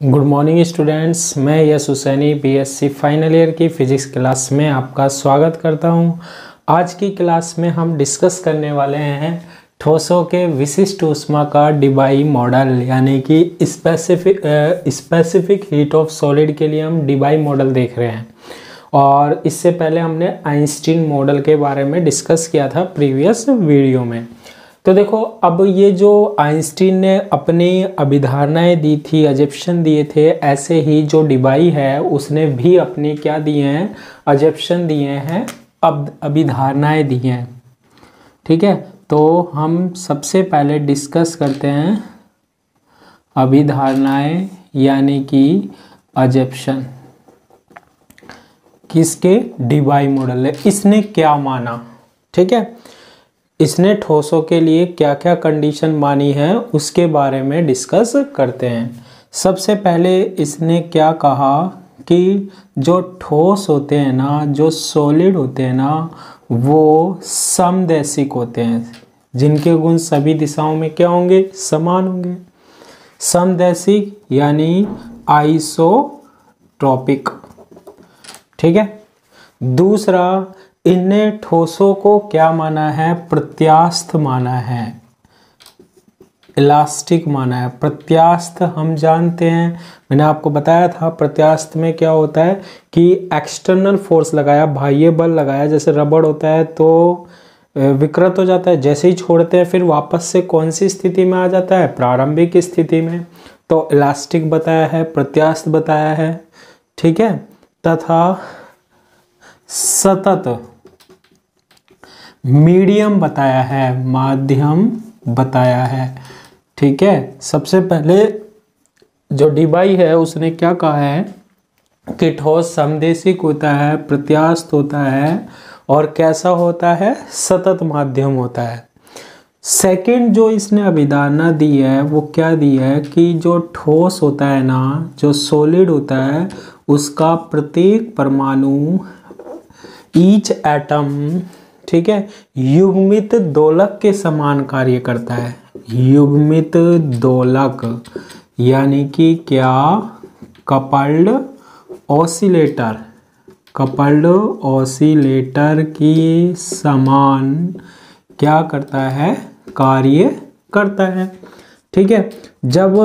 Good morning students मैं Yash Husaini BSc final year की physics class में आपका स्वागत करता हूँ। आज की क्लास में हम डिस्कस करने वाले हैं ठोसों के विशिष्ट उष्मा का डिबाई मॉडल यानी कि specific specific heat of solid के लिए हम डिबाई मॉडल देख रहे हैं। और इससे पहले हमने आइंस्टीन मॉडल के बारे में डिस्कस किया था प्रीवियस वीडियो में। तो देखो, अब ये जो आइंस्टीन ने अपनी अभिधारणाएँ दी थी अजेप्शन दिए थे, ऐसे ही जो डिबाई है, उसने भी अपने क्या दिए हैं? अजेप्शन दिए हैं, अब अभिधारणाएँ दी हैं। ठीक है? तो हम सबसे पहले डिस्कस करते हैं अभिधारणाएँ, यानी कि अजेप्शन किसके? डिबाई मॉडल है इसने क्या माना? ठीक है? इसने ठोसों के लिए क्या क्या कंडीशन मानी है, उसके बारे में डिस्कस करते हैं। सबसे पहले इसने क्या कहा कि जो ठोस होते हैं ना, जो सॉलिड होते हैं ना, वो समदैशिक होते हैं। जिनके गुण सभी दिशाओं में क्या होंगे? समान होंगे। समदैशिक यानी आइसोट्रॉपिक ठीक है? दूसरा इनने ठोसों को क्या माना है? प्रत्यास्थ माना है। इलास्टिक माना है। प्रत्यास्थ हम जानते हैं। मैंने आपको बताया था प्रत्यास्थ में क्या होता है कि एक्सटर्नल फोर्स लगाया, बाह्य बल लगाया, जैसे रबड़ होता है तो विकृत हो जाता है। जैसे ही छोड़ते हैं, फिर वापस से कौन सी स्थिति में आ जाता है? प्रारंभिक स्थिति में। तो इलास्टिक बताया है, प्रत्यास्थ बताया है। ठीक है? तथा सतत मीडियम बताया है, माध्यम बताया है। ठीक है? सबसे पहले जो डिबाई है, उसने क्या कहा है? कि ठोस समदेशिक होता है, प्रत्यास्थ होता है और कैसा होता है? सतत माध्यम होता है। सेकंड जो इसने अभिधारणा दी है, वो क्या दी है कि जो ठोस होता है ना, जो सॉलिड होता है, उसका प्रत्येक परमाणु ईच एटम ठीक है? युग्मित दोलक के समान कार्य करता है। युग्मित दोलक यानी कि क्या? Coupled oscillator. कपल्ड ऑसिलेटर की समान क्या करता है? कार्य करता है। ठीक है? जब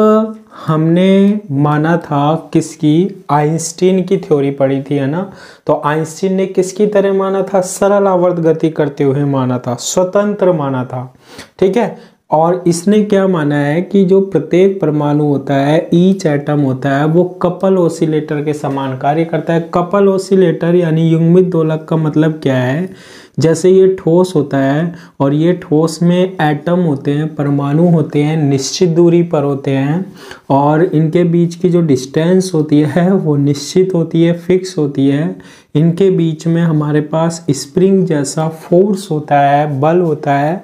हमने माना था किसकी? आइंस्टीन की थ्योरी पढ़ी थी, है ना? तो आइंस्टीन ने किसकी तरह माना था? सरल आवर्त गति करते हुए माना था, स्वतंत्र माना था, ठीक है? और इसने क्या माना है कि जो प्रत्येक परमाणु होता है ईच एटम होता है, वो कपल ओसिलेटर के समान कार्य करता है। कपल ओसिलेटर यानी युग्मित दोलक का मतलब क्या है? जैसे ये ठोस होता है और ये ठोस में एटम होते हैं, परमाणु होते हैं, निश्चित दूरी पर होते हैं और इनके बीच की जो डिस्टेंस होती है, वो निश्चित होती है फिक्स होती है। इनके बीच में हमारे पास स्प्रिंग जैसा फोर्स होता है, बल होता है,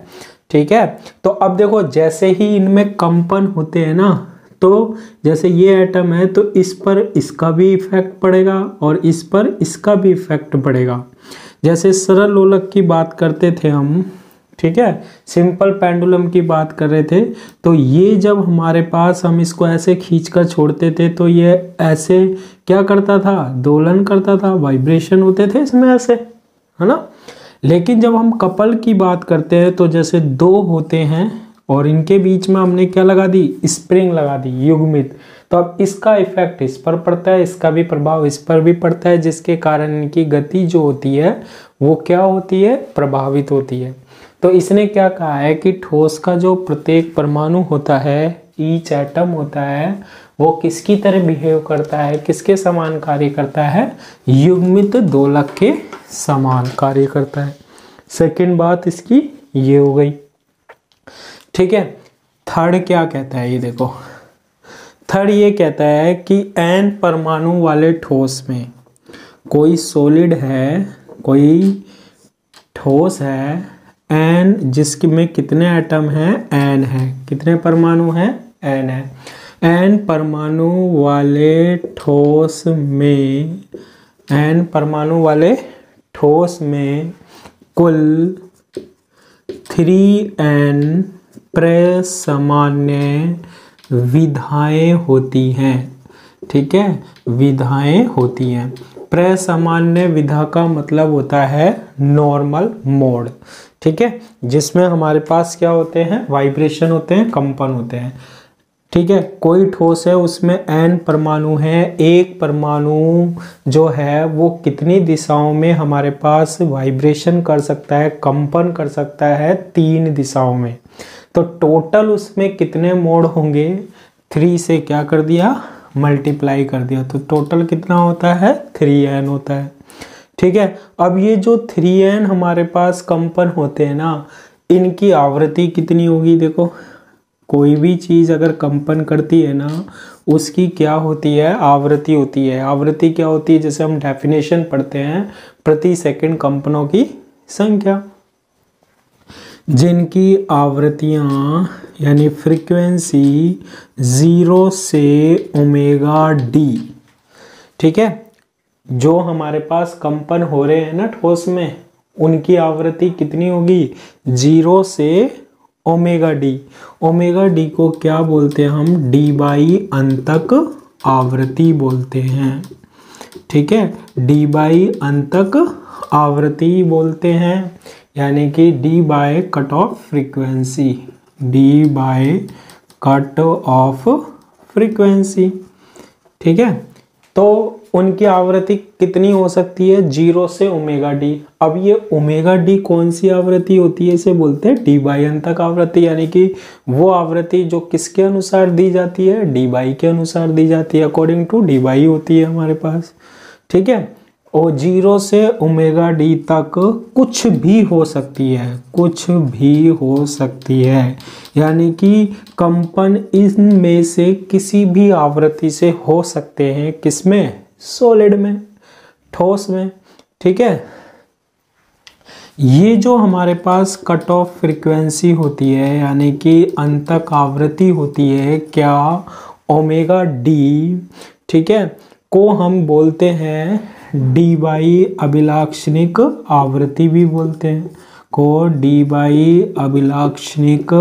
ठीक है? तो अब देखो, जैसे ही इनमें कंपन होते हैं ना तो जैसे ये एटम है तो इस पर इसका भी इफ़ेक्ट पड़ेगा और इस पर इसका भी इफ़ेक्ट पड़ेगा। जैसे सरल लोलक की बात करते थे हम, ठीक है? सिंपल पेंडुलम की बात कर रहे थे तो ये जब हमारे पास हम इसको ऐसे खींच कर छोड़ते थे तो ये ऐसे क्या करता था? दोलन करता था वाइब्रेशन होते थे इसमें ऐसे, है ना? लेकिन जब हम कपल की बात करते हैं तो जैसे दो होते हैं, और इनके बीच में हमने क्या लगा दी? स्प्रिंग लगा दी, युग्मित। तो अब इसका इफ़ेक्ट इस पर पड़ता है, इसका भी प्रभाव इस पर भी पड़ता है, जिसके कारण इनकी गति जो होती है, वो क्या होती है? प्रभावित होती है। तो इसने क्या कहा है कि ठोस का जो प्रत्येक परमाणु होता है ईच एटम होता है, वो किसकी तरह बिहेव करता है, किसके समान कार्य करता है? युग्मित दोलक के समान कार्य करता है। सेकंड बात इसकी ये हो गई। ठीक है थर्ड क्या कहता है ये देखो। थर्ड ये कहता है कि एन परमाणु वाले ठोस में कोई सॉलिड है, कोई ठोस है एन जिसके में कितने एटम हैं एन है। कितने परमाणु हैं? एन है। एन परमाणु वाले ठोस में एन परमाणु वाले ठोस में कुल थ्री एन प्रसामान्य विधाएँ होती हैं। ठीक है? विधाएँ होती हैं। प्रसामान्य विधा का मतलब होता है नॉर्मल मोड ठीक है? जिसमें हमारे पास क्या होते हैं? वाइब्रेशन होते हैं, कंपन होते हैं। ठीक है? कोई ठोस है, उसमें एन परमाणु है, एक परमाणु जो है, वो कितनी दिशाओं में हमारे पास वाइब्रेशन कर सकता है, कंपन कर सकता है तीन दिशाओं में। तो टोटल उसमें कितने मोड होंगे? थ्री से क्या कर दिया? मल्टीप्लाई कर दिया। तो टोटल कितना होता है? थ्री एन होता है। ठीक है? अब ये जो थ्री एन हमारे पास कंपन होते हैं ना, इनकी आवृत्ति कितनी होगी देखो? कोई भी चीज़ अगर कंपन करती है ना, उसकी क्या होती है? आवृत्ति होती है। आवृत्ति क्या होती है? जैसे हम डेफिनेशन पढ़ते हैं, प्रति सेकंड कंपनों की संख्या। जिनकी आवृत्तियाँ, यानी फ्रीक्वेंसी ज़ीरो से ओमेगा डी, ठीक है? जो हमारे पास कंपन हो रहे हैं ना ठोस में, उनकी आवृत्ति कितनी होगी? ज़ीरो से ओमेगा डी। ओमेगा डी को क्या बोलते हैं हम? डी बाई अंतक आवृत्ति बोलते हैं, ठीक है? डी बाई अंतक आवृत्ति बोलते हैं। यानी कि Debye cut off frequency Debye cut off frequency ठीक है? तो उनकी आवृत्ति कितनी हो सकती है? ज़ीरो से ओमेगा डी अब ये ओमेगा डी कौन सी आवृत्ति होती है इसे बोलते हैं? डी बाई तक आवृत्ति, यानी कि वो आवृत्ति जो किसके अनुसार दी जाती है? डी बाई के अनुसार दी जाती है अकॉर्डिंग टू डी बाई होती है हमारे पास। ठीक है? और ज़ीरो से ओमेगा डी तक कुछ भी हो सकती है, कुछ भी हो सकती है। यानी कि कंपन इनमें से किसी भी आवृत्ति से हो सकते हैं किसमें? सॉलिड में, ठोस में, ठीक है? ये जो हमारे पास कट ऑफ़ फ्रिक्वेंसी होती है, यानी कि अंतक आवृत्ति होती है, क्या? ओमेगा डी, ठीक है? को हम बोलते हैं डी बाई अभिलाक्षणिक आवृत्ति भी बोलते हैं। को डी बाई अभिलाक्षणिक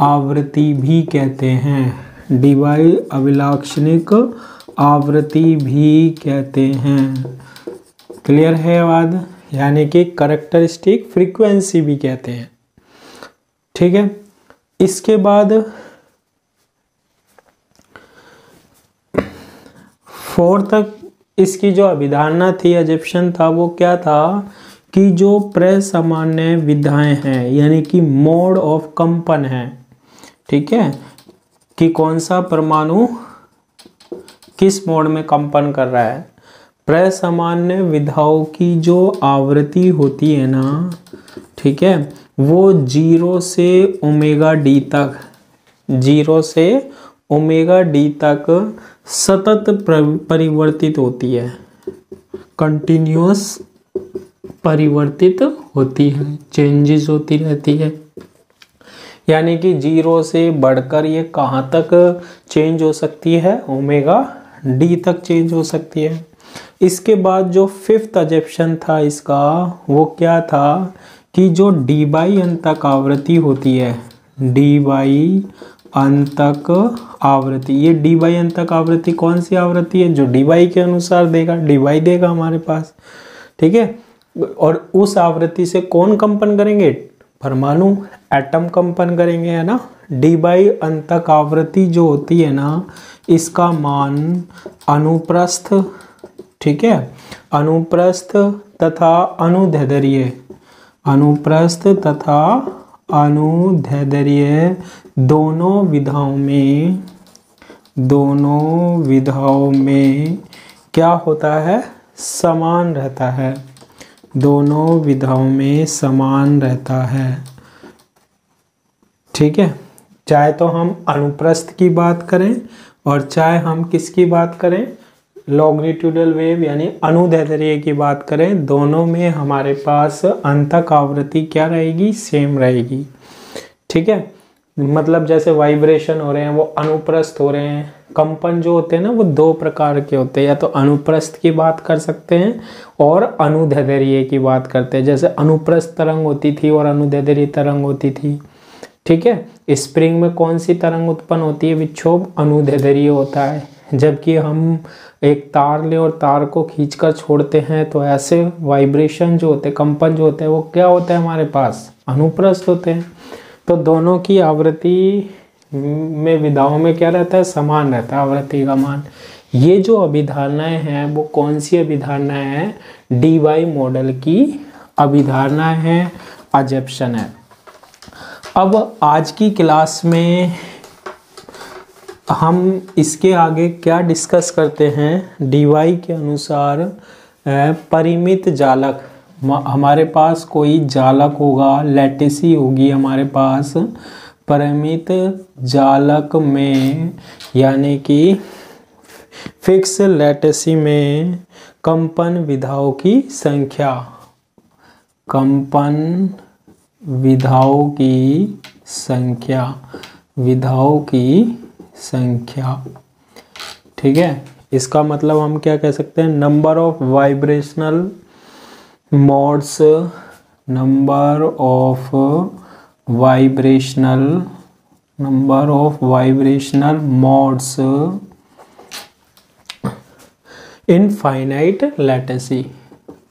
आवृत्ति भी कहते हैं। डी बाई अभिलाक्षणिक आवृत्ति भी कहते हैं। क्लियर है बात यानी कि करेक्टरिस्टिक फ्रीक्वेंसी भी कहते हैं। ठीक है? इसके बाद फोर तक इसकी जो अभिधारणा थी एजिप्शन था, वो क्या था कि जो प्रसामान्य विधाएँ हैं, यानी कि मोड ऑफ़ कंपन है, ठीक है? कि कौन सा परमाणु किस मोड में कंपन कर रहा है? प्रसामान्य विधाओं की जो आवृत्ति होती है ना, ठीक है, वो ज़ीरो से ओमेगा डी तक, ज़ीरो से ओमेगा डी तक सतत परिवर्तित होती है। कंटिन्यूस परिवर्तित होती है। चेंजेस होती रहती है। यानी कि ज़ीरो से बढ़कर ये कहाँ तक चेंज हो सकती है? ओमेगा डी तक चेंज हो सकती है। इसके बाद जो फिफ्थ अजेप्शन था इसका, वो क्या था कि जो डी बाई अंतक आवृत्ति होती है। डी बाई अंतक आवृत्ति। ये डी बाई अंतक आवृत्ति कौन सी आवृत्ति है? जो डी बाई के अनुसार देगा, डी बाई देगा हमारे पास। ठीक है? और उस आवृत्ति से कौन कंपन करेंगे? परमाणु एटम कंपन करेंगे, है ना? डी बाई अंतक आवृत्ति जो होती है ना, इसका मान अनुप्रस्थ, ठीक है? अनुप्रस्थ तथा अनुधैर्य। अनुप्रस्थ तथा अनुधैर्य दोनों विधाओं में, दोनों विधाओं में क्या होता है? समान रहता है। दोनों विधाओं में समान रहता है। ठीक है? चाहे तो हम अनुप्रस्थ की बात करें और चाहे हम किसकी बात करें? लॉग्निट्यूडल वेव यानी अनुदैर्ध्य की बात करें, दोनों में हमारे पास अंतक आवृत्ति क्या रहेगी? सेम रहेगी। ठीक है? मतलब जैसे वाइब्रेशन हो रहे हैं, वो अनुप्रस्थ हो रहे हैं। कंपन जो होते हैं ना, वो दो प्रकार के होते हैं। या तो अनुप्रस्थ की बात कर सकते हैं और अनुदैर्ध्य की बात करते हैं। जैसे अनुप्रस्थ तरंग होती थी और अनुदैर्ध्य तरंग होती थी। ठीक है? स्प्रिंग में कौन सी तरंग उत्पन्न होती है? विक्षोभ अनुदैर्ध्य होता है। जबकि हम एक तार ले और तार को खींचकर छोड़ते हैं तो ऐसे वाइब्रेशन जो होते हैं, कंपन जो होते हैं, वो क्या होता है हमारे पास? अनुप्रस्थ होते हैं। तो दोनों की आवृत्ति में विधाओं में क्या रहता है? समान रहता है, आवृत्ति का मान। ये जो अभिधारणाएँ हैं, वो कौन सी अभिधारणाएँ हैं? डी वाई मॉडल की अभिधारणा है अजेप्शन है। अब आज की क्लास में हम इसके आगे क्या डिस्कस करते हैं? डीवाई के अनुसार परिमित जालक। हमारे पास कोई जालक होगा, लैटिसी होगी हमारे पास। परिमित जालक में, यानी कि फिक्स लेटेसी में कंपन विधाओं की संख्या। कंपन विधाओं की संख्या। विधाओं की संख्या। ठीक है? इसका मतलब हम क्या कह सकते हैं? Number of vibrational modes number of vibrational number of vibrational modes in finite lattices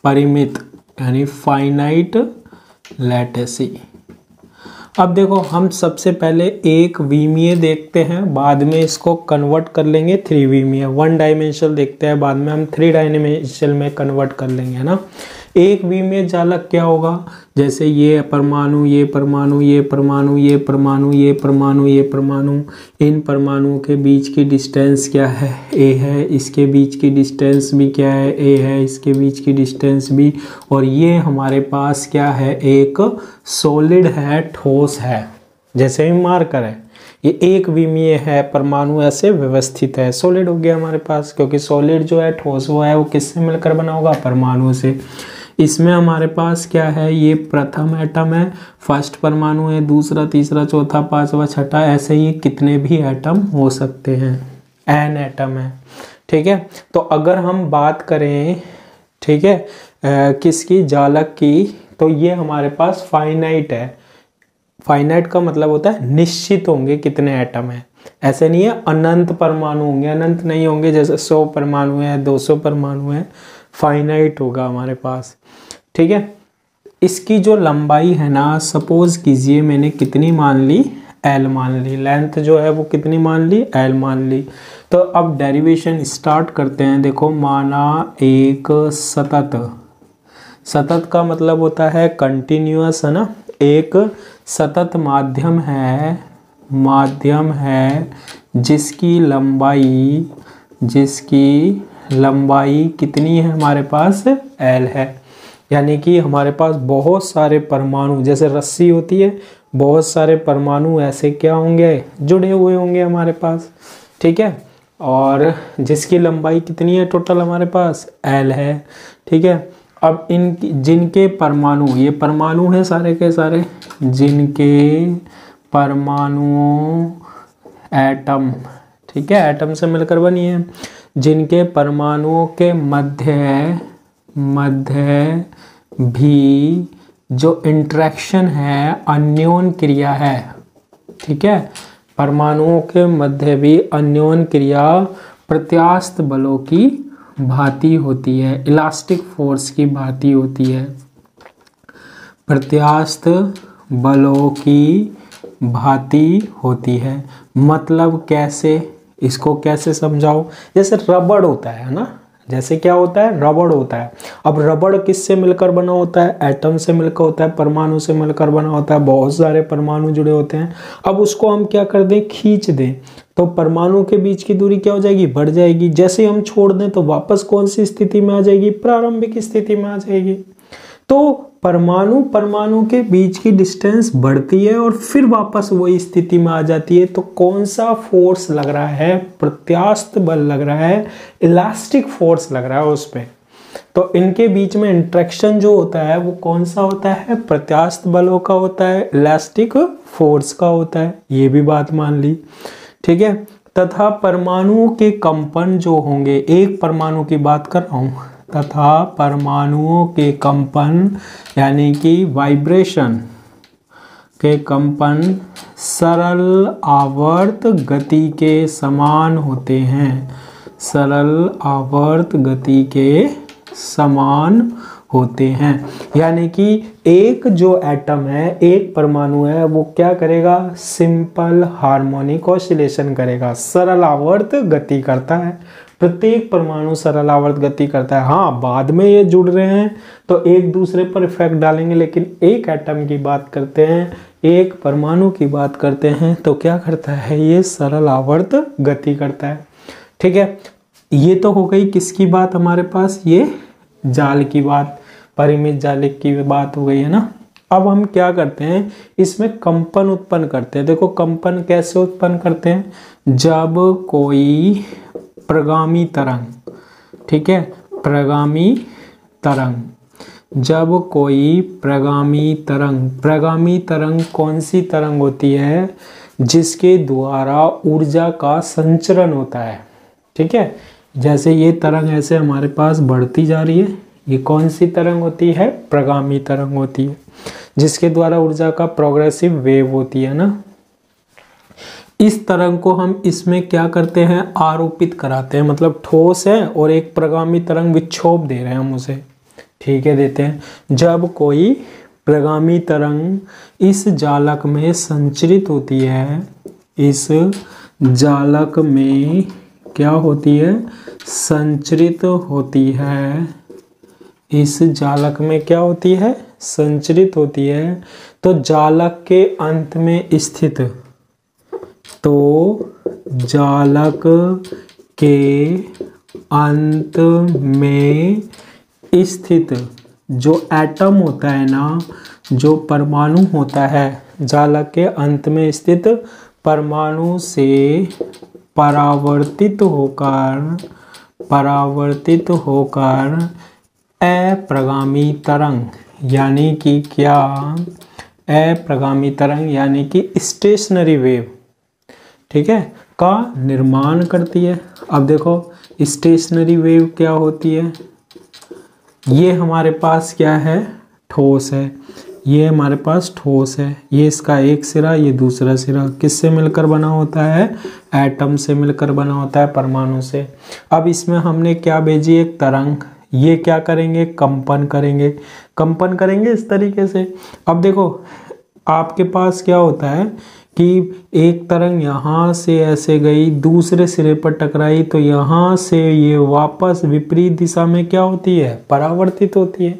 परिमित यानी फाइनाइट लैटेसी अब देखो, हम सबसे पहले एक वीमीए देखते हैं, बाद में इसको कन्वर्ट कर लेंगे थ्री वीमीए वन डायमेंशनल देखते हैं, बाद में हम थ्री डायमेंशनल में कन्वर्ट कर लेंगे, है ना? एक विमेय जालक क्या होगा? जैसे ये परमाणु ये परमाणु ये परमाणु ये परमाणु ये परमाणु ये परमाणु। इन परमाणुओं के बीच की डिस्टेंस क्या है? ए है, इसके बीच की डिस्टेंस भी क्या है? ए है, इसके बीच की डिस्टेंस भी। और ये हमारे पास क्या है? एक सॉलिड है, ठोस है। जैसे ही मार्कर है ये एक विमीय है, परमाणु ऐसे व्यवस्थित है। सॉलिड हो गया हमारे पास, क्योंकि सॉलिड जो है, ठोस वो है, वो किससे मिलकर बना होगा? परमाणु से। इसमें हमारे पास क्या है? ये प्रथम एटम है फ़र्स्ट परमाणु है, दूसरा, तीसरा, चौथा, पांचवा, छठा, ऐसे ही कितने भी एटम हो सकते हैं। एन एटम है, ठीक है? तो अगर हम बात करें, ठीक है किसकी? जालक की। तो ये हमारे पास फाइनाइट है। फाइनाइट का मतलब होता है निश्चित होंगे कितने एटम है। ऐसे नहीं है, अनंत परमाणु होंगे, अनंत नहीं होंगे, जैसे सौ परमाणु है, दो सौ परमाणु है। फाइनाइट होगा हमारे पास। ठीक है? इसकी जो लंबाई है ना सपोज़ कीजिए मैंने कितनी मान ली? एल मान ली। लेंथ जो है वो कितनी मान ली? एल मान ली। तो अब डेरिवेशन स्टार्ट करते हैं। देखो, माना एक सतत। सतत का मतलब होता है कंटिन्यूस है ना? एक सतत माध्यम है माध्यम है जिसकी लंबाई, जिसकी लंबाई कितनी है हमारे पास? एल है। यानी कि हमारे पास बहुत सारे परमाणु, जैसे रस्सी होती है, बहुत सारे परमाणु ऐसे क्या होंगे? जुड़े हुए होंगे हमारे पास। ठीक है? और जिसकी लंबाई कितनी है टोटल हमारे पास? एल है। ठीक है? अब इन, जिनके परमाणु, ये परमाणु हैं सारे के सारे, जिनके परमाणुओं एटम ठीक है? एटम से मिलकर बनी है। जिनके परमाणुओं के मध्य मध्य भी जो इंट्रैक्शन है अन्योन क्रिया है। ठीक है? परमाणुओं के मध्य भी अन्योन क्रिया प्रत्यास्थ बलों की भांति होती है इलास्टिक फोर्स की भांति होती है। प्रत्यास्थ बलों की भांति होती है। मतलब कैसे? इसको कैसे समझाओ जैसे रबड़ होता है ना? जैसे क्या होता है? रबड़ होता है। अब रबड़ किससे मिलकर बना होता है? एटम से मिलकर होता है, परमाणु से मिलकर बना होता है, बहुत सारे परमाणु जुड़े होते हैं। अब उसको हम क्या कर दें? खींच दें। तो परमाणु के बीच की दूरी क्या हो जाएगी? बढ़ जाएगी। जैसे हम छोड़ दें तो वापस कौन सी स्थिति में आ जाएगी? प्रारंभिक स्थिति में आ जाएगी। तो परमाणु परमाणु के बीच की डिस्टेंस बढ़ती है और फिर वापस वही स्थिति में आ जाती है। तो कौन सा फोर्स लग रहा है? प्रत्यास्थ बल लग रहा है इलास्टिक फोर्स लग रहा है उस पर तो इनके बीच में इंट्रैक्शन जो होता है, वो कौन सा होता है? प्रत्यास्थ बलों का होता है इलास्टिक फोर्स का होता है। ये भी बात मान ली। ठीक है? तथा परमाणुओं के कंपन जो होंगे, एक परमाणु की बात कर रहा हूँ। तथा परमाणुओं के कंपन, यानी कि वाइब्रेशन के कंपन, सरल आवर्त गति के समान होते हैं। सरल आवर्त गति के समान होते हैं। यानी कि एक जो एटम है, एक परमाणु है, वो क्या करेगा? सिंपल हार्मोनिक ऑसिलेशन करेगा। सरल आवर्त गति करता है। प्रत्येक परमाणु सरल आवर्त गति करता है। हाँ बाद में ये जुड़ रहे हैं तो एक दूसरे पर इफ़ेक्ट डालेंगे, लेकिन एक एटम की बात करते हैं, एक परमाणु की बात करते हैं तो क्या करता है? ये सरल आवर्त गति करता है। ठीक है, ये तो हो गई किसकी बात? हमारे पास ये जाल की बात, परिमित जाल की बात हो गई, है ना? अब हम क्या करते हैं? इसमें कंपन उत्पन्न करते हैं। देखो, कंपन कैसे उत्पन्न करते हैं? जब कोई प्रगामी तरंग, ठीक है? प्रगामी तरंग। जब कोई प्रगामी तरंग प्रगामी तरंग कौन सी तरंग होती है? जिसके द्वारा ऊर्जा का संचरण होता है, ठीक है? जैसे ये तरंग ऐसे हमारे पास बढ़ती जा रही है, ये कौन सी तरंग होती है? प्रगामी तरंग होती है, जिसके द्वारा ऊर्जा का प्रोग्रेसिव वेव होती है ना? इस तरंग को हम इसमें क्या करते हैं? आरोपित कराते हैं। मतलब ठोस है और एक प्रगामी तरंग विक्षोभ दे रहे हैं हम उसे। ठीक है, देते हैं। जब कोई प्रगामी तरंग इस जालक में संचरित होती है, इस जालक में क्या होती है? संचरित होती है। इस जालक में क्या होती है? संचरित होती है। तो जालक के अंत में स्थित तो जालक के अंत में स्थित जो एटम होता है ना, जो परमाणु होता है, जालक के अंत में स्थित परमाणु से परावर्तित होकर परावर्तित होकर अप्रगामी तरंग, यानी कि क्या? अप्रगामी तरंग, यानी कि स्टेशनरी वेव ठीक है? का निर्माण करती है। अब देखो स्टेशनरी वेव क्या होती है? ये हमारे पास क्या है? ठोस है। ये हमारे पास ठोस है। ये इसका एक सिरा, ये दूसरा सिरा। किससे मिलकर बना होता है? एटम से मिलकर बना होता है परमाणु से। अब इसमें हमने क्या भेजी? एक तरंग। ये क्या करेंगे? कंपन करेंगे। कंपन करेंगे इस तरीके से। अब देखो, आपके पास क्या होता है? कि एक तरंग यहाँ से ऐसे गई, दूसरे सिरे पर टकराई तो यहाँ से ये वापस विपरीत दिशा में क्या होती है? परावर्तित होती है।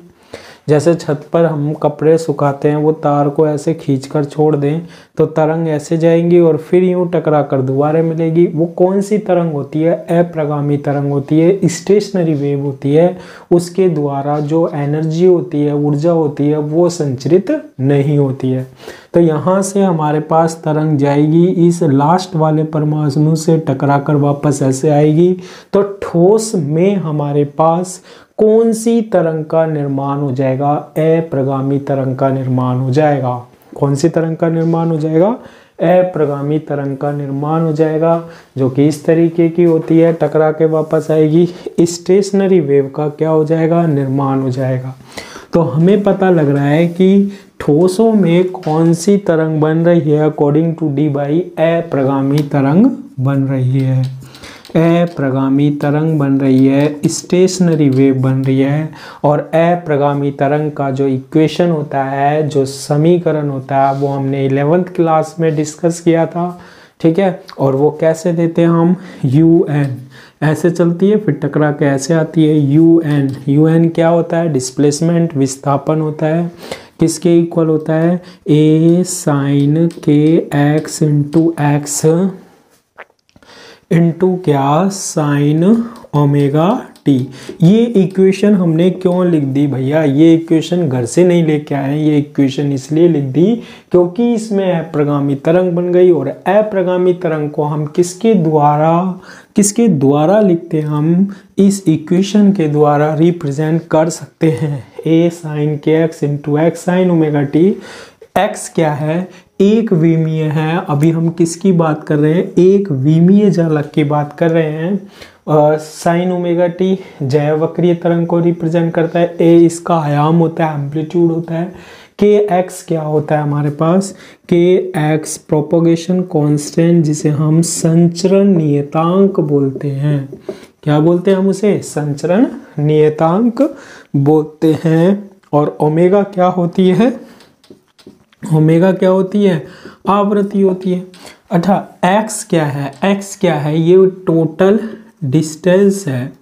जैसे छत पर हम कपड़े सुखाते हैं, वो तार को ऐसे खींच कर छोड़ दें तो तरंग ऐसे जाएँगी और फिर यूँ टकरा कर दोबारा मिलेगी। वो कौन सी तरंग होती है? अप्रगामी तरंग होती है, स्टेशनरी वेव होती है। उसके द्वारा जो एनर्जी होती है, ऊर्जा होती है, वो संचरित नहीं होती है। तो यहाँ से हमारे पास तरंग जाएगी। इस लास्ट वाले परमाणु से टकरा कर वापस ऐसे आएगी। तो ठोस में हमारे पास कौन सी तरंग का निर्माण हो जाएगा? अप्रगामी तरंग का निर्माण हो जाएगा। कौन सी तरंग का निर्माण हो जाएगा? अप्रगामी तरंग का निर्माण हो जाएगा, जो कि इस तरीके की होती है, टकरा के वापस आएगी। स्टेशनरी वेव का क्या हो जाएगा? निर्माण हो जाएगा। तो हमें पता लग रहा है कि ठोसों में कौन सी तरंग बन रही है अकॉर्डिंग टू डी बाई अप्रगामी तरंग बन रही है। अप्रगामी तरंग बन रही है स्टेशनरी वेव बन रही है और अप्रगामी तरंग का जो इक्वेशन होता है, जो समीकरण होता है, वो हमने इलेवेंथ क्लास में डिस्कस किया था, ठीक है? और वो कैसे देते हैं हम? यू एन ऐसे चलती है, फिर टकरा के ऐसे आती है यू एन यू एन क्या होता है? डिस्प्लेसमेंट विस्थापन होता है। किसके इक्वल होता है? A sine K X into X into क्या? साइन ओमेगा टी ये इक्वेशन हमने क्यों लिख दी भैया? ये इक्वेशन घर से नहीं लेके आए ये इक्वेशन इसलिए लिख दी क्योंकि इसमें अप्रगामी तरंग बन गई और अप्रगामी तरंग को हम किसके द्वारा किसके द्वारा लिखते हम इस इक्वेशन के द्वारा रिप्रेजेंट कर सकते हैं। A sine K X into X sine omega T X क्या है? एक विमीय है। अभी हम किसकी बात कर रहे हैं? एक विमीय जालक की बात कर रहे हैं। साइन ओमेगा टी जय वक्रीय तरंग को रिप्रेजेंट करता है। ए इसका आयाम होता है एम्पलीट्यूड होता है। के एक्स क्या होता है हमारे पास? के एक्स प्रोपोगेशन कांस्टेंट जिसे हम संचरण नियतांक बोलते हैं। क्या बोलते हैं हम उसे? संचरण नियतांक बोलते हैं। और ओमेगा क्या होती है? ओमेगा क्या होती है? आवृत्ति होती है। अच्छा एक्स क्या है? एक्स क्या है? ये टोटल डिस्टेंस है।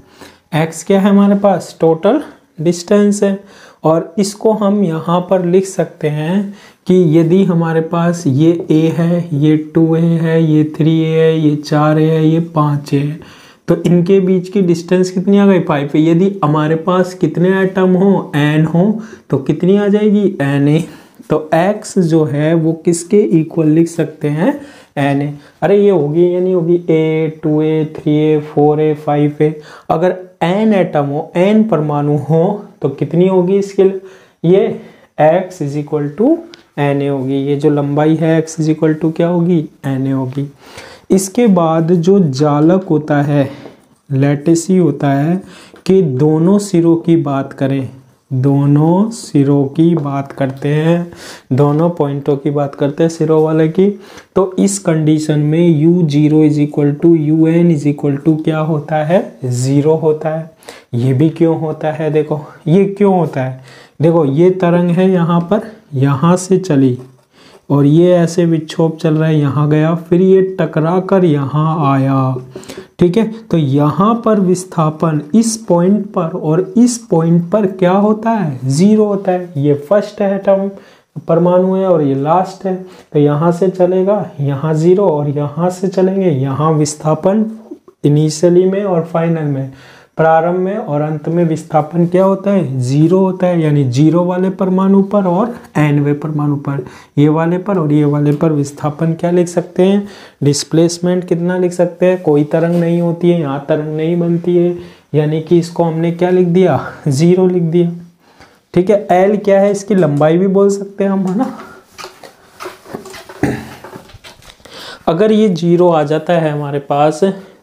एक्स क्या है हमारे पास? टोटल डिस्टेंस है। और इसको हम यहाँ पर लिख सकते हैं कि यदि हमारे पास ये ए है, ये टू ए है, ये थ्री ए है, ये चार ए है, ये पाँच ए है। तो इनके बीच की डिस्टेंस कितनी आ गई? फाइव यदि हमारे पास कितने आइटम हो? एन हो तो कितनी आ जाएगी? एन ए तो एक्स जो है, वो किसके इक्वल लिख सकते हैं? एन ए अरे, ये होगी या नहीं होगी? A two A three A four A five A अगर एन एटम हो एन परमाणु हो तो कितनी होगी इसके लिए? ये X is equal to N A होगी। ये जो लंबाई है एक्स इज़ इक्वल टू क्या होगी? एन ए होगी। इसके बाद जो जालक होता है, लेटेसी होता है, कि दोनों सिरों की बात करें। दोनों सिरों की बात करते हैं, दोनों पॉइंटों की बात करते हैं सिरों वाले की। तो इस कंडीशन में u zero is equal to U N is equal to क्या होता है? ज़ीरो होता है। ये भी क्यों होता है? देखो, ये क्यों होता है? देखो, ये तरंग है यहाँ पर, यहाँ से चली। और ये ऐसे विक्षोभ चल रहा है, यहाँ गया, फिर ये टकरा कर यहाँ आया। ठीक है? तो यहाँ पर विस्थापन इस पॉइंट पर और इस पॉइंट पर क्या होता है? ज़ीरो होता है। ये फ़र्स्ट है टर्म परमाणु है और ये लास्ट है। तो यहाँ से चलेगा, यहाँ ज़ीरो और यहाँ से चलेंगे, यहाँ विस्थापन इनिशियली में और फाइनल में। प्रारंभ में और अंत में विस्थापन क्या होता है? ज़ीरो होता है, यानी ज़ीरो वाले परमाणु पर और एनवे परमाणु पर। ये वाले पर और ये वाले पर विस्थापन क्या लिख सकते हैं? डिस्प्लेसमेंट कितना लिख सकते हैं? कोई तरंग नहीं होती है, यहाँ तरंग नहीं बनती है। यानी कि इसको हमने क्या लिख दिया? ज़ीरो लिख दिया। ठीक है एल क्या है? इसकी लंबाई भी बोल सकते हैं हम, है ना? अगर ये ज़ीरो आ जाता है हमारे पास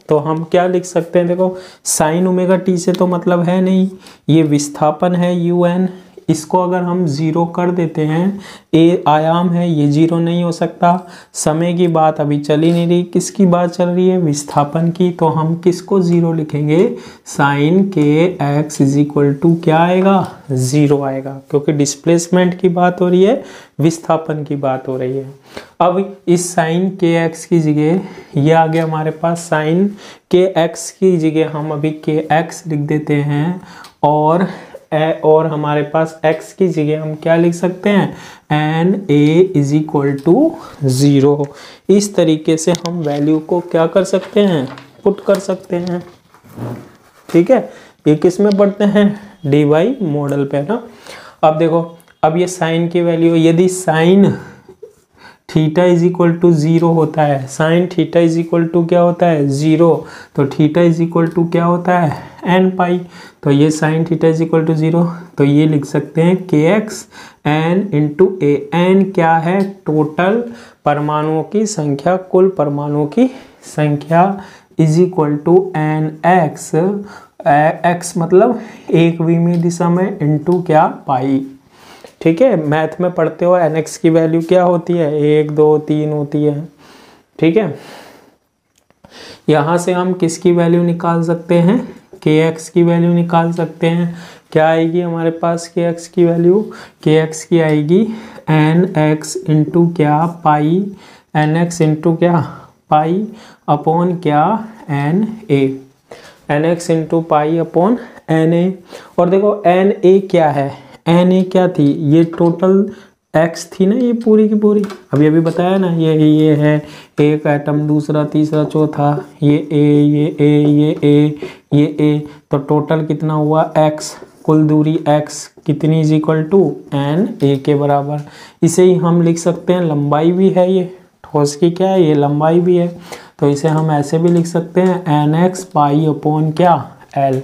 तो हम क्या लिख सकते हैं? देखो साइन ओमेगा टी से तो मतलब है नहीं। ये विस्थापन है यू एन इसको अगर हम ज़ीरो कर देते हैं, ए आयाम है, ये ज़ीरो नहीं हो सकता। समय की बात अभी चल ही नहीं रही। किसकी बात चल रही है? विस्थापन की। तो हम किसको ज़ीरो लिखेंगे? साइन के एक्स इज़ इक्वल टू क्या आएगा? ज़ीरो आएगा। क्योंकि डिस्प्लेसमेंट की बात हो रही है, विस्थापन की बात हो रही है। अब इस साइन के एक्स की जगह, ये आ गया हमारे पास साइन के एक्स की जगह। हम अभी के एक्स लिख देते हैं और ए और हमारे पास एक्स की जगह हम क्या लिख सकते हैं? N A is equal to zero इस तरीके से हम वैल्यू को क्या कर सकते हैं? पुट कर सकते हैं। ठीक है? ये किसमें पढ़ते हैं? डी वाई मॉडल पे ना। अब देखो, अब ये साइन की वैल्यू यदि sine theta is equal to zero होता है। Sine theta is equal to क्या होता है? ज़ीरो। तो थीटा इज़ इक्वल टू क्या होता है? N pi. तो ये sine theta is equal to zero. तो ये लिख सकते हैं के X N into A. N क्या है? टोटल परमाणुओं की संख्या, कुल परमाणुओं की संख्या is equal to N X. X मतलब एक विमी दिशा में इंटू क्या? पाई। ठीक है मैथ में पढ़ते हो एन एक्स की वैल्यू क्या होती है? एक, दो, तीन होती है। ठीक है? यहाँ से हम किसकी वैल्यू निकाल सकते हैं? के एक्स की वैल्यू निकाल सकते हैं। क्या आएगी हमारे पास के एक्स की वैल्यू के एक्स की आएगी एन एक्स इंटू क्या? पाई एन एक्स इंटू क्या? पाई अपॉन क्या? N A N X into pi upon N A और देखो एन ए क्या है? एन ए क्या थी? ये टोटल एक्स थी ना ये पूरी की पूरी? अभी अभी बताया ना, ये ये है, एक एटम दूसरा, तीसरा, चौथा, ये ए ये ए ये ए ये ए तो टोटल कितना हुआ? एक्स कुल दूरी एक्स कितनी is equal to N A के बराबर? इसे ही हम लिख सकते हैं, लंबाई भी है ये, ठोस की क्या है? ये लंबाई भी है तो इसे हम ऐसे भी लिख सकते हैं एन एक्स पाई अपॉन क्या? एल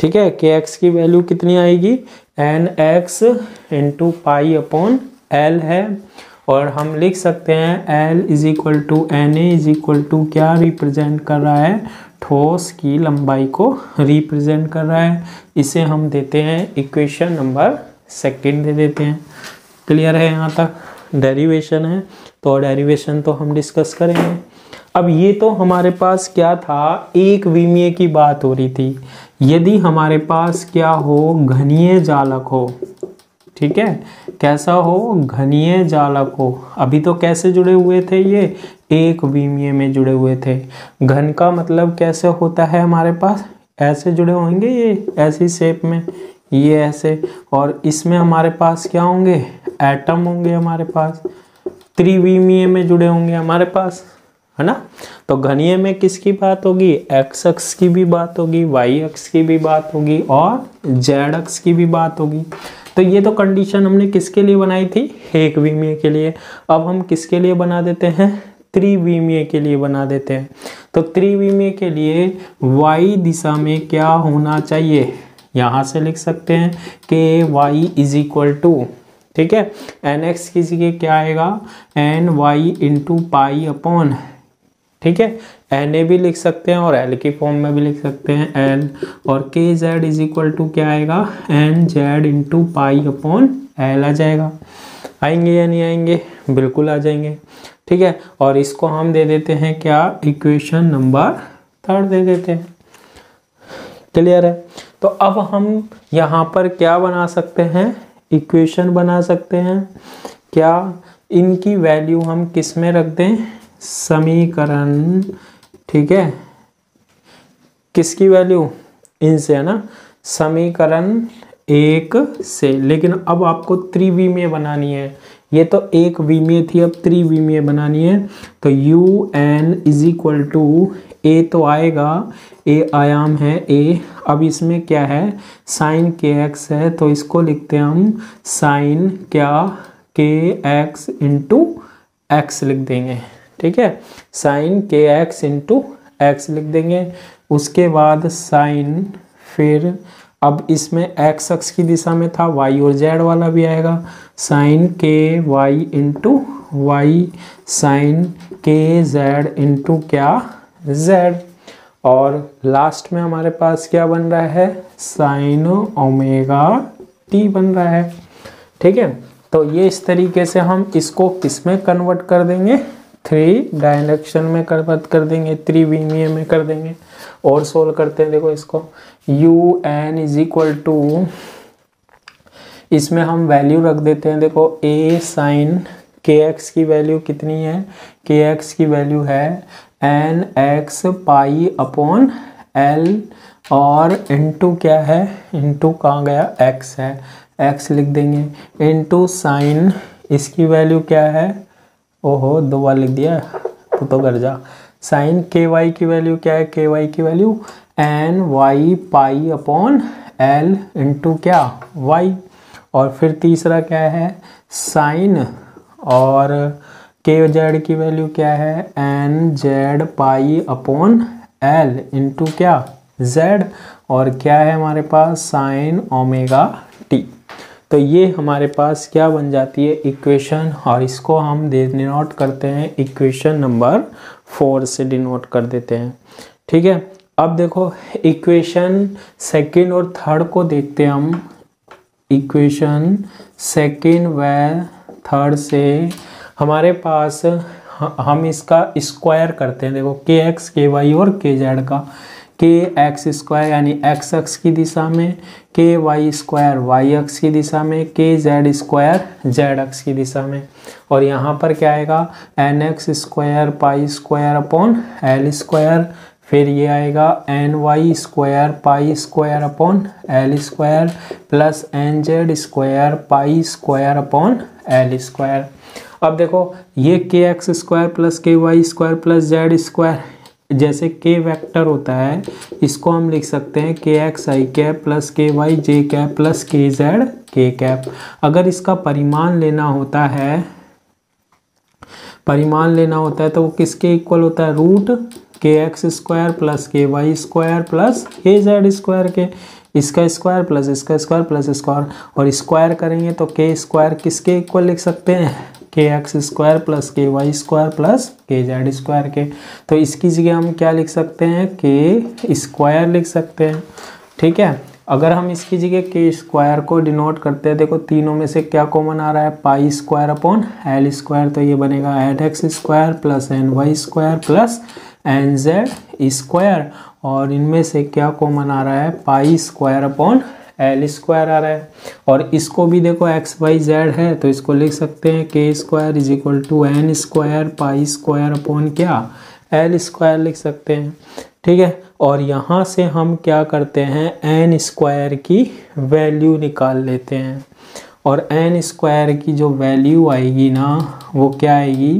ठीक है के एक्स की वैल्यू कितनी आएगी? N X into pi upon L है, और हम लिख सकते हैं L is equal to N A is equal to क्या रिप्रेजेंट कर रहा है? ठोस की लंबाई को रिप्रेजेंट कर रहा है। इसे हम देते हैं इक्वेशन नंबर सेकंड दे देते हैं। क्लियर है यहाँ तक? डेरिवेशन है तो डेरिवेशन तो हम डिस्कस करेंगे। अब ये तो हमारे पास क्या था? एक विमीय की बात हो रही थी। यदि हमारे पास क्या हो, घनीय जालक हो, ठीक है? कैसा हो, घनीय जालक हो। अभी तो कैसे जुड़े हुए थे ये? एक विमीय में जुड़े हुए थे। घन का मतलब कैसे होता है हमारे पास? ऐसे जुड़े होंगे ये, ऐसी शेप में, ये ऐसे। और इसमें हमारे पास क्या होंगे? एटम होंगे हमारे पास। त्रिविमीय में जुड़े होंगे हमारे पास। है ना? तो घनीय में किसकी बात होगी? एक्स अक्स की भी बात होगी वाई अक्स की भी बात होगी और जेड अक्स की भी बात होगी। तो ये तो कंडीशन हमने किसके लिए बनाई थी? एक विमीय के लिए। अब हम किसके लिए बना देते हैं? त्रिविमीय के लिए बना देते हैं। तो त्रिविमीय के लिए वाई दिशा में क्या होना चाहिए? यहाँ से लिख सकते हैं कि वाई इज़ इक्वल टू ठीक है? एन एक्स की जगह क्या आएगा? N Y into pi upon ठीक है? एन ए भी लिख सकते हैं और एल की फॉर्म में भी लिख सकते हैं एल और के जेड इज़ इक्वल टू क्या आएगा? N Z into pi upon L आ जाएगा। आएँगे या नहीं आएँगे? बिल्कुल आ जाएँगे। ठीक है? और इसको हम दे देते हैं क्या? इक्वेशन नंबर थर्ड दे देते हैं। क्लियर है? तो अब हम यहाँ पर क्या बना सकते हैं? इक्वेशन बना सकते हैं। क्या? इनकी वैल्यू हम किसमें रख दें? समीकरण, ठीक है? किसकी वैल्यू इनसे है ना? समीकरण एक से। लेकिन अब आपको त्रिविमीय बनानी है। ये तो एक विमीय थी, अब त्रिविमीय बनानी है। तो u n is equal to a तो आएगा। ए आयाम है ए अब इसमें क्या है? साइन के एक्स है। तो इसको लिखते हैं हम साइन क्या? के एक्स इंटू एक्स लिख देंगे। ठीक है? साइन के एक्स इंटू एक्स लिख देंगे। उसके बाद साइन फिर, अब इसमें एक्स अक्स की दिशा में था वाई और जेड वाला भी आएगा। Sine k y into y sine k z into क्या? जेड और लास्ट में हमारे पास क्या बन रहा है? साइन ओमेगा टी बन रहा है। ठीक है? तो ये इस तरीके से हम इसको किसमें कन्वर्ट कर देंगे? थ्री डायरेक्शन में कन्वर्ट कर देंगे थ्री त्रिविमीय में कर देंगे और सोल्व करते हैं देखो इसको। U n is equal to इसमें हम वैल्यू रख देते हैं। देखो ए साइन के एक्स की वैल्यू कितनी है? के एक्स की वैल्यू है n x pi upon l और इंटू क्या है? इंटू कहाँ गया? एक्स है। एक्स लिख देंगे। इंटू साइन इसकी वैल्यू क्या है? ओहो, दो बार लिख दिया। तो तो कर जा। साइन के वाई की वैल्यू क्या है? के वाई की value n y pi upon l into क्या? वाई और फिर तीसरा क्या है? साइन। और के जेड की वैल्यू क्या है? N z pi upon l into क्या? जेड और क्या है हमारे पास? साइन ओमेगा तो ये हमारे पास क्या बन जाती है? इक्वेशन और इसको हम डिनोट करते हैं। इक्वेशन नंबर फोर से डिनोट कर देते हैं। ठीक है? अब देखो इक्वेशन सेकंड और थर्ड को देखते हैं हम। इक्वेशन सेकंड व थर्ड से हमारे पास हम इसका स्क्वायर करते हैं। देखो के एक्स के वाई और के जेड का। के एक्स स्क्वायर यानी एक्स अक्स की दिशा में, के वाई स्क्वायर वाई अक्स की दिशा में, के जेड स्क्वायर जेड अक्स की दिशा में। और यहाँ पर क्या आएगा? N x square pi square upon l square. फिर ये आएगा n y square pi square upon l square plus n z square pi square upon l square. अब देखो, ये k x square plus k y square plus z square जैसे के vector होता है, इसको हम लिख सकते हैं k x i cap plus k y j cap plus k z k cap अगर इसका परिमाण लेना होता है, परिमाण लेना होता है तो वो किसके इक्वल होता है? Root k x square plus k y square plus k. Z square के इसका स्क्वायर प्लस इसका स्क्वायर प्लस स्क्वायर और स्क्वायर करेंगे तो के स्क्वायर किसके इक्वल लिख सकते हैं? K x square plus k y square plus k. Z square के तो इसकी जगह हम क्या लिख सकते हैं? के स्क्वायर लिख सकते हैं। ठीक है? अगर हम इसकी जगह के स्क्वायर को डिनोट करते हैं, देखो तीनों में से क्या कॉमन आ रहा है? Pi square upon l square तो ये बनेगा n x square plus n y square plus n z square और इनमें से क्या कॉमन आ रहा है? Pi square upon l square आ रहा है। और इसको भी देखो एक्स वाई जेड है तो इसको लिख सकते हैं k square is equal to n square pi square upon क्या? एल स्क्वायर लिख सकते हैं। ठीक है? और यहाँ से हम क्या करते हैं? एन स्क्वायर की वैल्यू निकाल लेते हैं। और एन स्क्वायर की जो वैल्यू आएगी ना, वो क्या आएगी?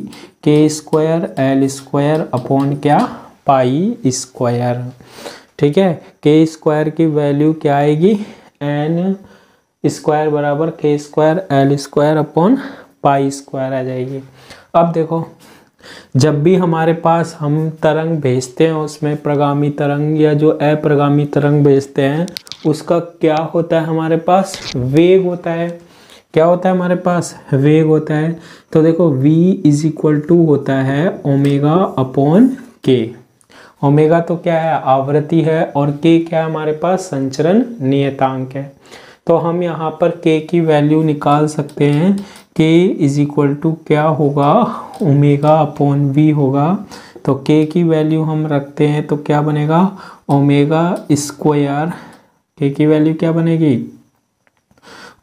के स्क्वायर एल स्क्वायर अपॉन क्या? Pi square. ठीक है? के स्क्वायर की वैल्यू क्या आएगी? एन स्क्वायर बराबर k square l square upon pi square आ जाएगी। अब देखो, जब भी हमारे पास हम तरंग भेजते हैं, उसमें प्रगामी तरंग या जो अप्रगामी तरंग भेजते हैं, उसका क्या होता है हमारे पास? वेग होता है। क्या होता है हमारे पास? वेग होता है। तो देखो, v इज़ इक्वल टू होता है ओमेगा अपॉन के ओमेगा तो क्या है? आवृत्ति है और के क्या है हमारे पास? संचरण नियतांक है। तो हम यहाँ पर के की वैल्यू निकाल सकते हैं। के इज़ इक्वल टू क्या होगा? ओमेगा अपॉन वी होगा। तो के की वैल्यू हम रखते हैं तो क्या बनेगा? ओमेगा स्क्वायर के की वैल्यू क्या बनेगी?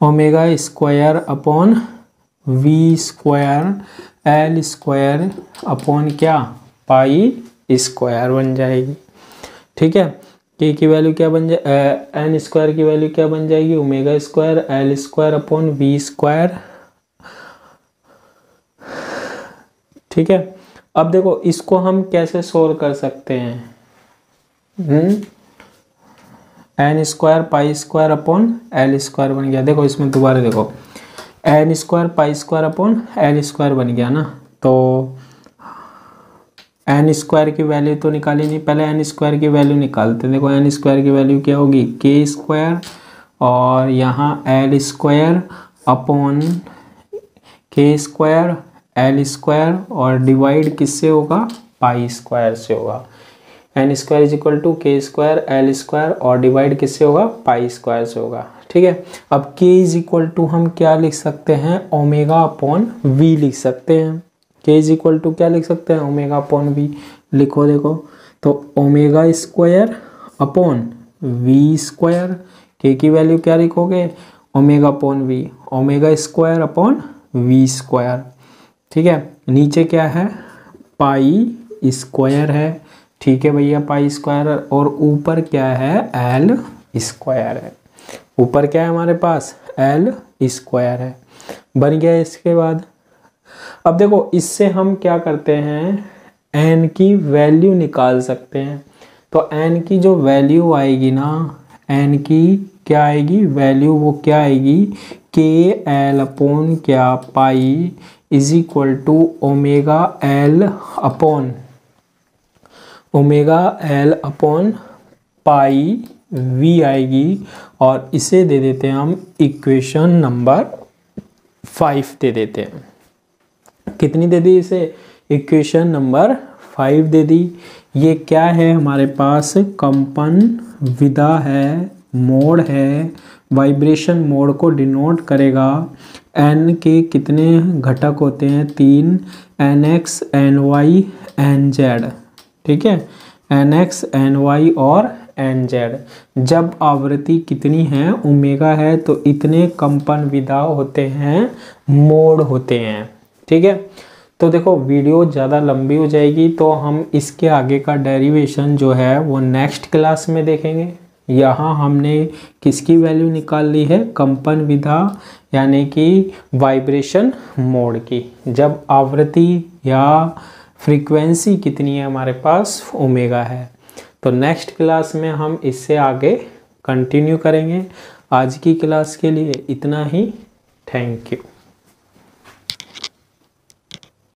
Omega square upon v square l square upon क्या? पाई स्क्वायर बन जाएगी। ठीक है? के की वैल्यू क्या बन जाए एन स्क्वायर की वैल्यू क्या बन जाएगी? Omega square l square upon v square ठीक है? अब देखो, इसको हम कैसे सोल्व कर सकते हैं? N square pi square upon l square बन गया। देखो, इसमें दोबारा देखो। N square pi square upon l square बन गया ना? तो एन स्क्वायर की वैल्यू तो निकाली नहीं, पहले एन स्क्वायर की वैल्यू निकालते हैं। देखो एन स्क्वायर की वैल्यू क्या होगी? के स्क्वायर और यहाँ l square upon k square l square और डिवाइड किससे होगा? पाई स्क्वायर से होगा। N square is equal to k square l square और डिवाइड किससे होगा? पाई स्क्वायर से होगा। ठीक है? अब के इज़ इक्वल टू हम क्या लिख सकते हैं? ओमेगा अपॉन वी लिख सकते हैं। के इज़ इक्वल टू क्या लिख सकते हैं? ओमेगा अपॉन वी लिखो, देखो। तो omega square upon v square k की वैल्यू क्या लिखोगे? Omega upon v omega square upon v square ठीक है? नीचे क्या है? पाई स्क्वायर है। ठीक है भैया पाई स्क्वायर और ऊपर क्या है? एल स्क्वायर है। ऊपर क्या है हमारे पास? एल स्क्वायर है। बन गया इसके बाद। अब देखो, इससे हम क्या करते हैं? एन की वैल्यू निकाल सकते हैं। तो एन की जो वैल्यू आएगी ना एन की क्या आएगी? वैल्यू वो क्या आएगी? के एल अपोन क्या? Pi is equal to omega l upon omega l upon pi v आएगी और इसे दे देते हैं हम इक्वेशन नंबर फाइव दे देते हैं। कितनी दे दी इसे? इक्वेशन नंबर फाइव दे दी। ये क्या है हमारे पास? कंपन विधा है, मोड है। वाइब्रेशन मोड को डिनोट करेगा। एन के कितने घटक होते हैं? तीन। N x n y n z ठीक है? एन एक्स एन वाई और एन जेड जब आवृत्ति कितनी है? ओमेगा है तो इतने कंपन विदा होते हैं, मोड होते हैं। ठीक है? तो देखो, वीडियो ज़्यादा लंबी हो जाएगी तो हम इसके आगे का डेरिवेशन जो है, वो नेक्स्ट क्लास में देखेंगे। यहाँ हमने किसकी वैल्यू निकाल ली है? कंपन विधा, यानी कि वाइब्रेशन मोड की। जब आवृत्ति या फ्रीक्वेंसी कितनी है हमारे पास? ओमेगा है। तो नेक्स्ट क्लास में हम इससे आगे कंटिन्यू करेंगे। आज की क्लास के लिए इतना ही। Thank you